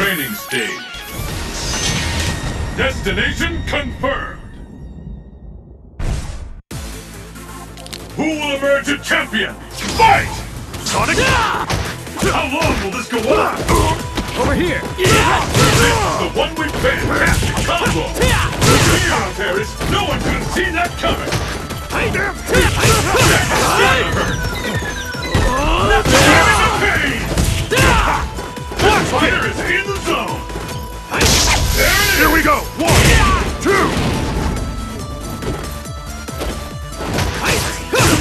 training stage. Destination confirmed. Who will emerge a champion? Fight! Sonic! How long will this go on? Over here! This is the one we've fantastic combo! Here, Paris, no one could have seen that coming! That Here we go! One, two!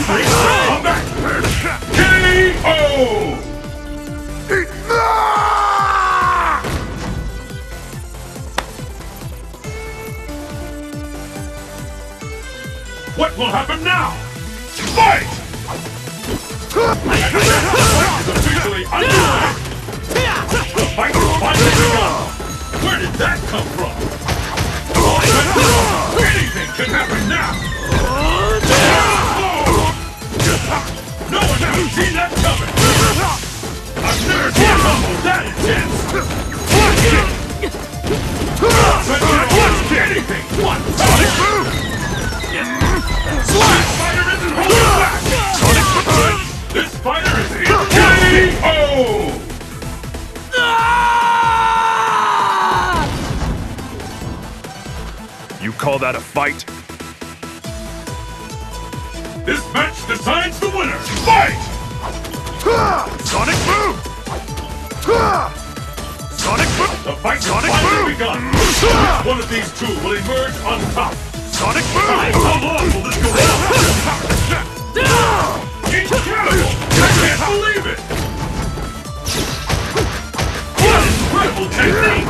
Come back! KO! What will happen now? Fight! No one have seen that coming! I've never seen a that intense! But! What? Sonic Boom! Slash! Fighter isn't holding back! This fighter is KO! You call that a fight? This match decides the winner! Fight! Sonic Boom! Sonic Boom! The fight Sonic has move. begun! Which one of these two will emerge on top? Sonic Boom! How long will this go on? Incredible! I can't believe it! What incredible technique!